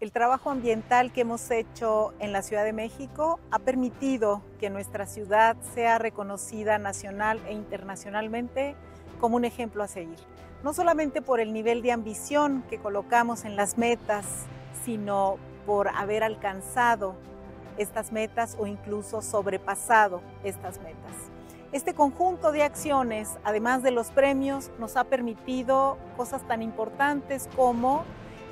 El trabajo ambiental que hemos hecho en la Ciudad de México ha permitido que nuestra ciudad sea reconocida nacional e internacionalmente como un ejemplo a seguir. No solamente por el nivel de ambición que colocamos en las metas, sino por haber alcanzado estas metas o incluso sobrepasado estas metas. Este conjunto de acciones, además de los premios, nos ha permitido cosas tan importantes como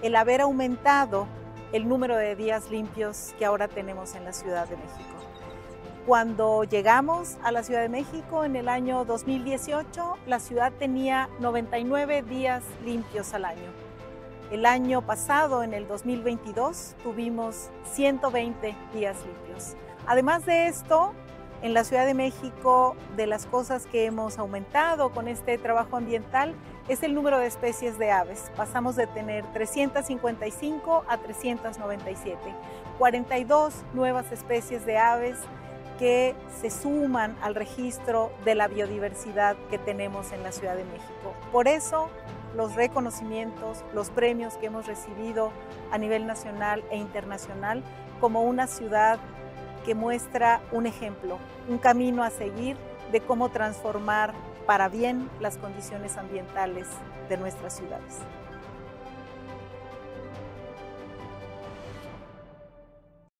el haber aumentado el número de días limpios que ahora tenemos en la Ciudad de México. Cuando llegamos a la Ciudad de México en el año 2018, la ciudad tenía 99 días limpios al año. El año pasado, en el 2022, tuvimos 120 días limpios. Además de esto, en la Ciudad de México, de las cosas que hemos aumentado con este trabajo ambiental es el número de especies de aves. Pasamos de tener 355 a 397. 42 nuevas especies de aves que se suman al registro de la biodiversidad que tenemos en la Ciudad de México. Por eso, los reconocimientos, los premios que hemos recibido a nivel nacional e internacional como una ciudad que muestra un ejemplo, un camino a seguir de cómo transformar para bien las condiciones ambientales de nuestras ciudades.